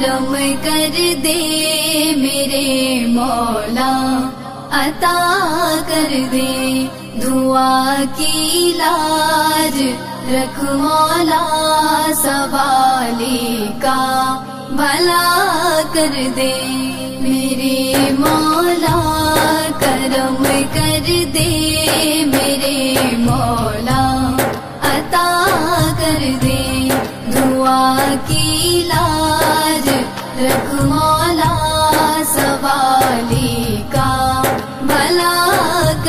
करम कर दे मेरे मौला, अता कर दे। दुआ की लाज रख मौला सवाली का, भला कर दे मेरे मौला। करम कर दे मेरे मौला, अता कर दे। दुआ की लाज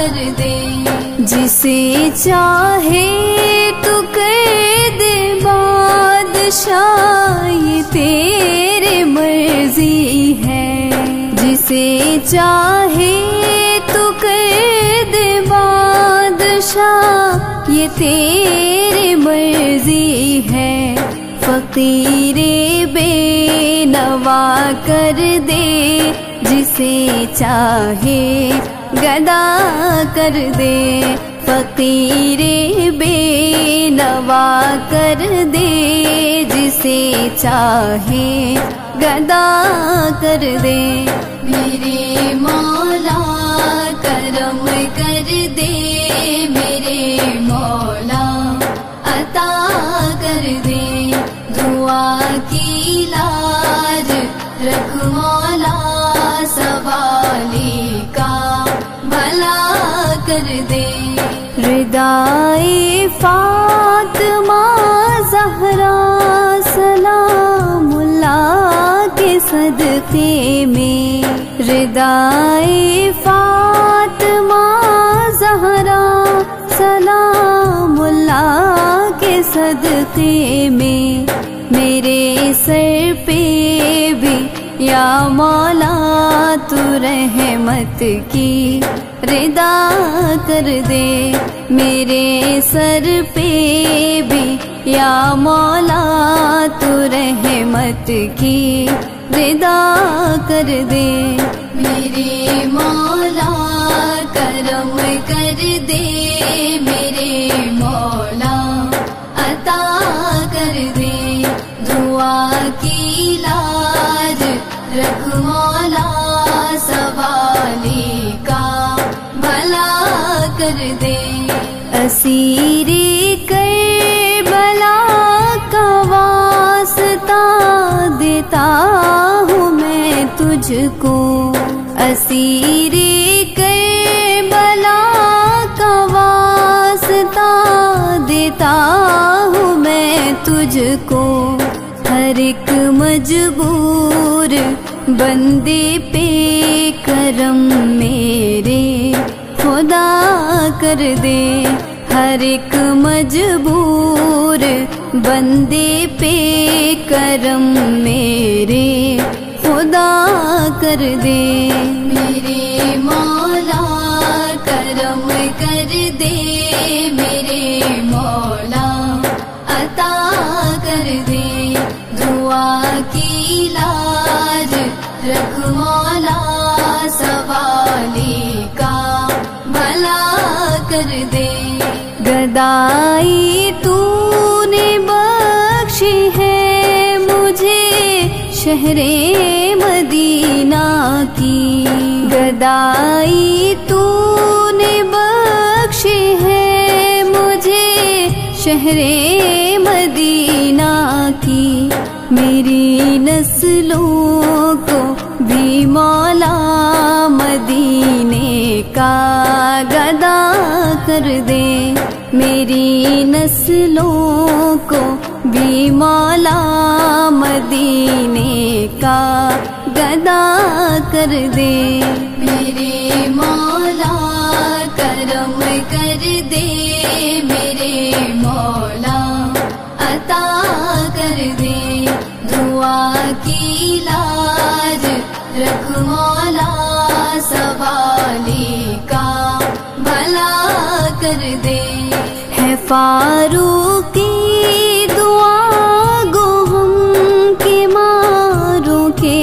कर दे। जिसे चाहे तू कर दे बादशाह, ये तेरे मर्ज़ी है। जिसे चाहे तू कर दे बादशाह, ये तेरे मर्ज़ी है। फकीरे बेनवा कर दे, जिसे चाहे गदा कर दे, फकीरे बेनवा कर दे, जिसे चाहे गदा कर दे। मेरे मौला करम कर दे, मेरे मौला अता कर दे। दुआ की लाज रख मौला सवाली का। भला कर दे। हृदय फातमा जहरा सलामुल्ला के सदके में। हृदय फातमा जहरा सलामुल्ला के सदके में। मौला तू रहमत की रिदा कर दे। मेरे सर पे भी या मौला तू रहमत की रिदा कर दे। मेरे मौला करम कर दे। मेरे मौला अता कर दे। दुआ की लाज रख मौला सवाली का भला कर दे। असीरी कर बला का वास्ता देता हूँ मैं तुझको। असीरी कर बला का वास्ता देता हूँ मैं तुझको। हर एक बंदे पे करम मेरे खुदा कर दे। हर एक मजबूर बंदे पे करम मेरे खुदा कर दे। मेरे मौला करम कर दे मेरे सवाली का भला कर दे। गदाई तूने बख्शी है मुझे शहरे मदीना की। गदाई तूने बख्शी है मुझे शहरे मदीना की। मेरी नस्लों को भी मौला का गदा कर दे। मेरी नस्लों को भी मौला मदीने का गदा कर दे। मेरे मौला करम कर दे। मेरे मौला अता कर दे। दुआ की लाज रख मौला। सवाली का भला कर दे। है फारूकी दुआ गो हम के मारों के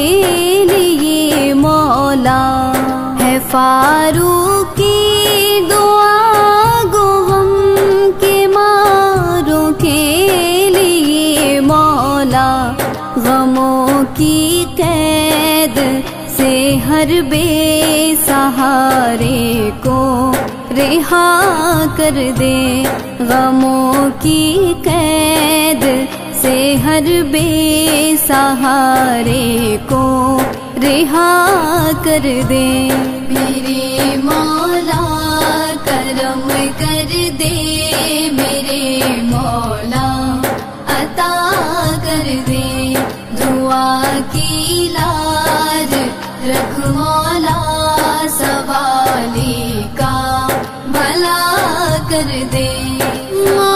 लिए मौला। है फारूकी दुआ गो हम के मारों के लिए मौला। गमों बेसहारे को रिहा कर दे गमों की कैद से हर बेसहारे को रिहा कर दे। मेरे मौला करम कर दे मेरे मौला कर दे